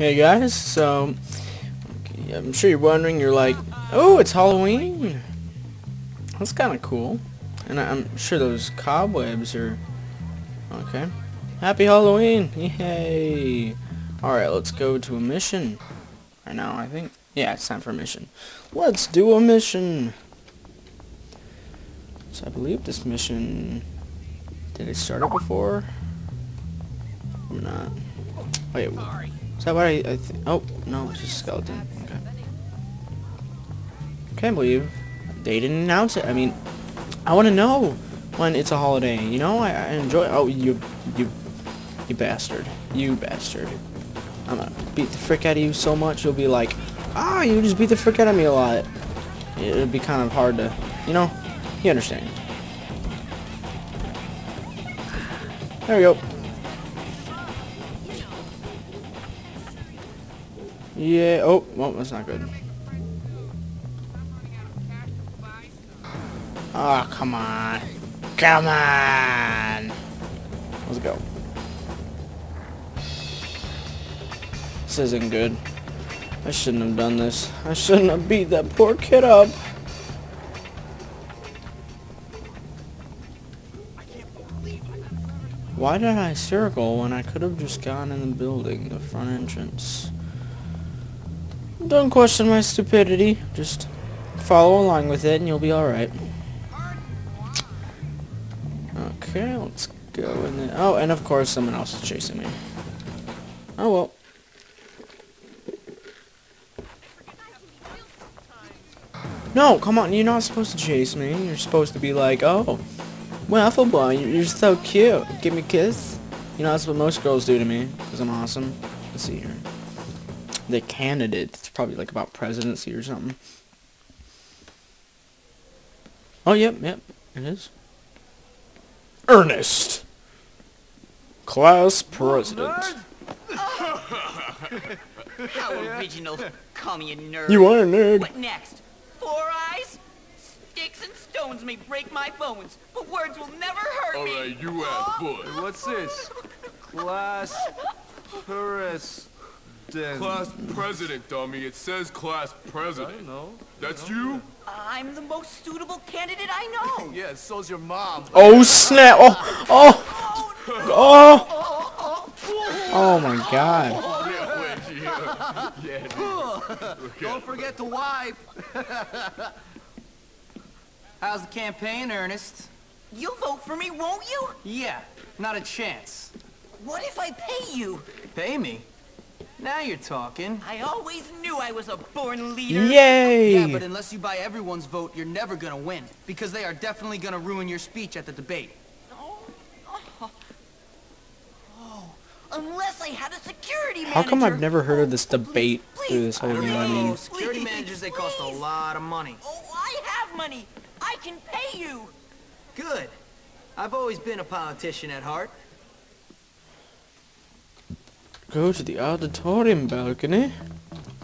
Hey guys, so I'm sure you're wondering, you're like, oh, it's Halloween. That's kind of cool. And I'm sure those cobwebs are, okay. Happy Halloween, yay. Alright, let's go to a mission. Right now, I think. Yeah, it's time for a mission. Let's do a mission. So I believe this mission, did it start it before? Or not? Oh, Wait, is that what I, I think? Oh, no, it's just a skeleton. Okay. Can't believe they didn't announce it. I mean, I want to know when it's a holiday. You know, I, I enjoy. Oh, you, you, you bastard, you bastard. I'm gonna beat the frick out of you so much you'll be like, ah, you just beat the frick out of me a lot. It'd be kind of hard to, you know, you understand. There we go. Yeah, oh, well, that's not good. Oh, come on. Come on! Let's go. This isn't good. I shouldn't have done this. I shouldn't have beat that poor kid up. Why did I circle when I could have just gone in the building, the front entrance? Don't question my stupidity. Just follow along with it and you'll be alright. Okay, let's go in there. Oh, and of course someone else is chasing me. Oh well. No, come on, you're not supposed to chase me. You're supposed to be like, oh, Waffle Boy, you're so cute. Give me a kiss. You know, that's what most girls do to me, because I'm awesome. Let's see here the candidate. It's probably like about presidency or something. Oh, yep, yep, it is. Earnest! Class president. How original. Call me a nerd. You are a nerd. What next? Four eyes? Sticks and stones may break my bones, but words will never hurt All me. right, you ask, boy. What's this? Class Paris Class president, dummy. It says class president. I know. That's you? I'm the most suitable candidate I know. Oh, yeah, so's your mom. Oh snap! Oh! Oh! Oh. oh! Oh my god. Yeah, yeah. yeah. Don't forget to wipe. How's the campaign, Earnest? You'll vote for me, won't you? Yeah, not a chance. What if I pay you? Pay me? Now you're talking. I always knew I was a born leader. Yay! Yeah, but unless you buy everyone's vote, you're never gonna win. Because they are definitely gonna ruin your speech at the debate. Oh, oh, oh. unless I had a security manager. How come I've never heard of this Oh, debate please, through this whole please, game? I mean, Oh, security please, managers, they cost a lot of money. Oh, I have money. I can pay you. Good. I've always been a politician at heart. Go to the auditorium balcony.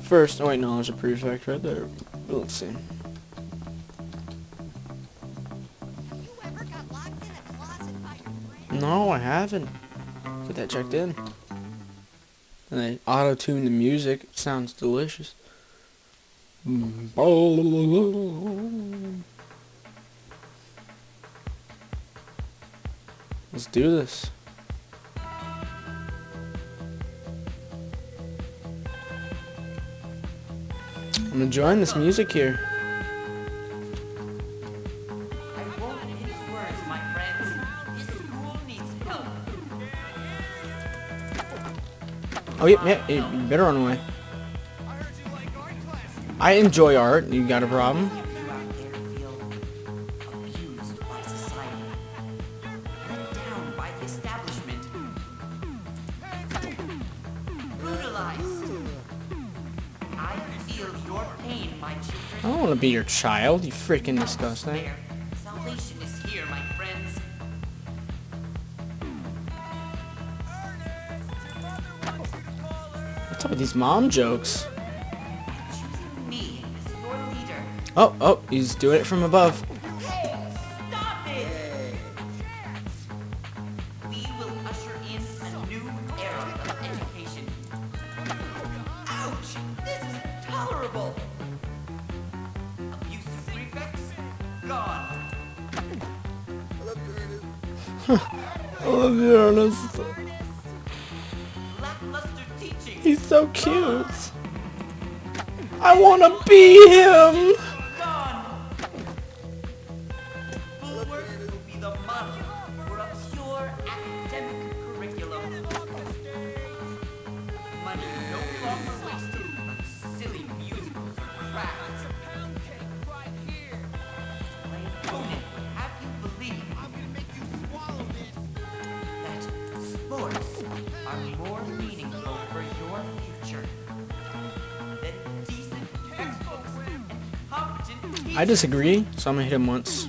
First, oh wait, no, there's a prefect right there. Let's see. No, I haven't. Get that checked in. And they auto-tune the music. It sounds delicious. Let's do this. Enjoying this music here. Oh, yeah, yeah, you better run away. I enjoy art. You got a problem? Want to be your child. You freaking disgusting. Salvation is here, my friends. What's up with these mom jokes? Choosing me as your leader. Oh, oh, he's doing it from above. Love you, Earnest. He's so cute. I want to be him. Gone. Will be the model for a pure academic are more meaningful for your future than decent textbooks and competent teachers. I disagree, so I'm gonna hit him once.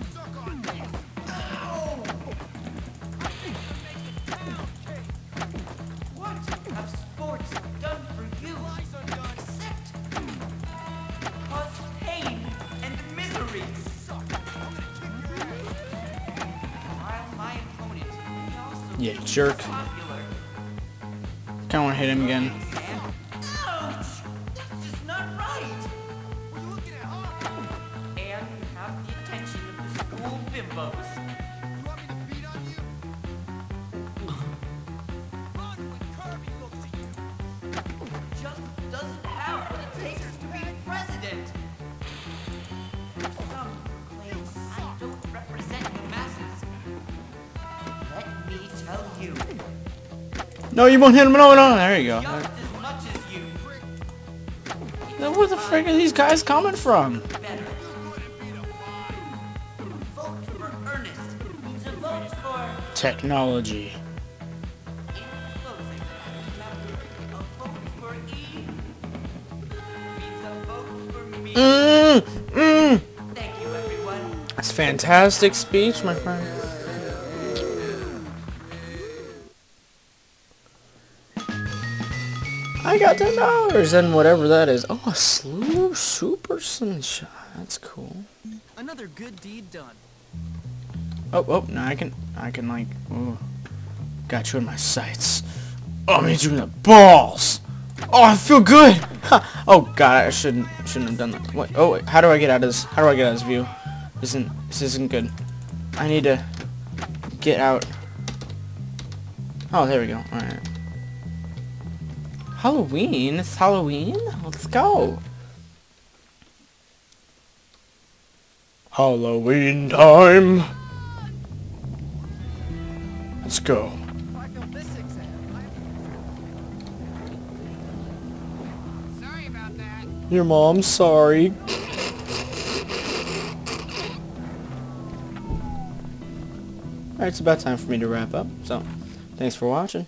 What have sports done for you except cause pain and misery? While my opponent may also You be jerk. Popular, Kinda wanna hit him again. No, you won't hit him. No, no. There you go. Now, where the frick are these guys coming from? Technology. Mm, mm. That's fantastic speech, my friend. I got ten dollars and whatever that is. Oh, a slew super sunshine. That's cool. Another good deed done. Oh, oh, now I can, I can like, oh, got you in my sights. Oh, me you in the balls. Oh, I feel good. Ha. Oh God, I shouldn't, shouldn't have done that. What? Oh, wait, how do I get out of this? How do I get out of this view? This isn't, this isn't good. I need to get out. Oh, there we go. All right. Halloween. It's Halloween. Let's go. Halloween time. Let's go. Your mom's sorry. Alright, it's about time for me to wrap up. So, thanks for watching.